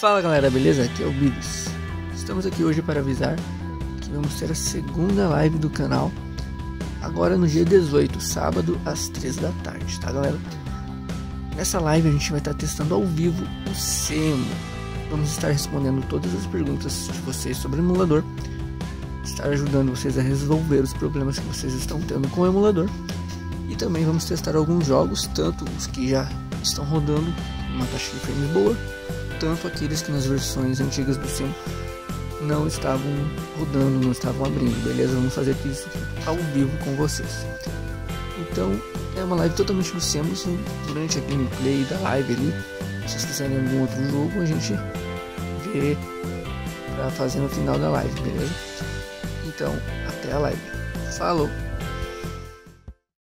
Fala galera, beleza? Aqui é o Biggs. Estamos aqui hoje para avisar que vamos ter a segunda live do canal agora no dia 18, sábado às 3 da tarde, tá galera? Nessa live a gente vai estar testando ao vivo o Semo. Vamos estar respondendo todas as perguntas de vocês sobre o emulador, estar ajudando vocês a resolver os problemas que vocês estão tendo com o emulador e também vamos testar alguns jogos, tanto os que já estão rodando uma taxa de frames boa, tanto aqueles que nas versões antigas do Sim não estavam rodando, não estavam abrindo, beleza? Vamos fazer isso ao vivo com vocês. Então, é uma live totalmente do Sims, durante a gameplay da live ali, se vocês quiserem algum outro jogo, a gente vê pra fazer no final da live, beleza? Então, até a live. Falou!